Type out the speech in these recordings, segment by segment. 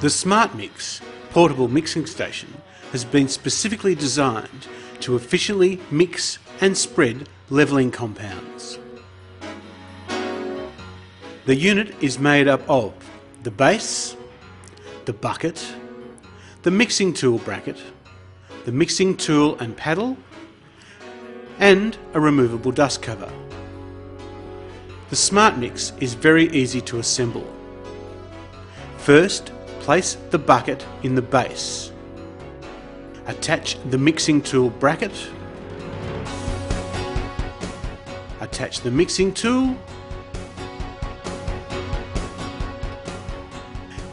The SmartMixx portable mixing station has been specifically designed to efficiently mix and spread levelling compounds. The unit is made up of the base, the bucket, the mixing tool bracket, the mixing tool and paddle, and a removable dust cover. The SmartMixx is very easy to assemble. First, place the bucket in the base. Attach the mixing tool bracket. Attach the mixing tool.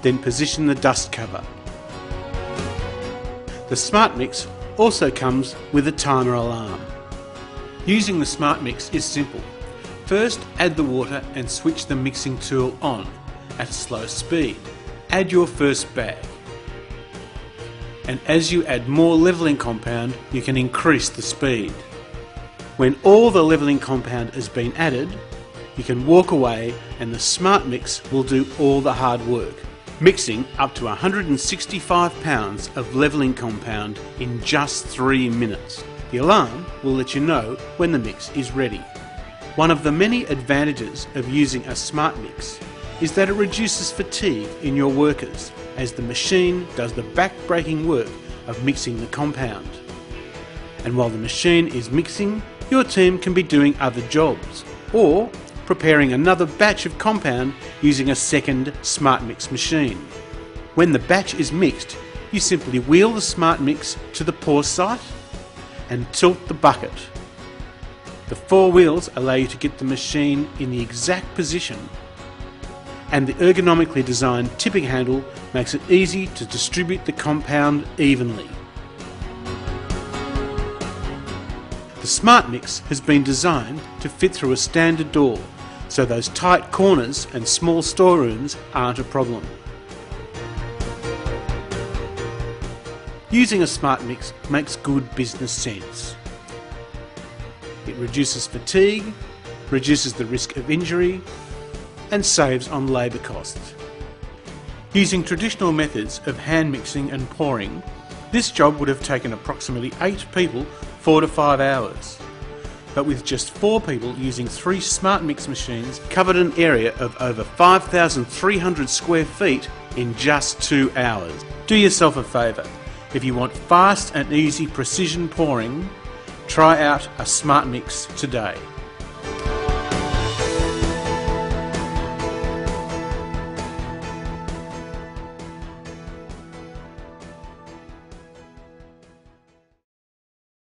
Then position the dust cover. The SmartMixx also comes with a timer alarm. Using the SmartMixx is simple. First, add the water and switch the mixing tool on at a slow speed. Add your first bag. And as you add more levelling compound, you can increase the speed. When all the levelling compound has been added, you can walk away and the SmartMixx will do all the hard work, mixing up to 165 pounds of levelling compound in just 3 minutes. The alarm will let you know when the mix is ready. One of the many advantages of using a SmartMixx is that it reduces fatigue in your workers as the machine does the back-breaking work of mixing the compound. And while the machine is mixing, your team can be doing other jobs or preparing another batch of compound using a second SmartMixx machine. When the batch is mixed, you simply wheel the SmartMixx to the pour site and tilt the bucket the four wheels allow you to get the machine in the exact position and the ergonomically designed tipping handle makes it easy to distribute the compound evenly. The SmartMixx has been designed to fit through a standard door so those tight corners and small storerooms aren't a problem. Using a SmartMixx makes good business sense. It reduces fatigue, reduces the risk of injury, and saves on labour costs. Using traditional methods of hand mixing and pouring, this job would have taken approximately 8 people 4 to 5 hours. But with just 4 people using 3 SmartMixx machines, covered an area of over 5,300 square feet in just 2 hours. Do yourself a favour. If you want fast and easy precision pouring, Try out a SmartMixx today.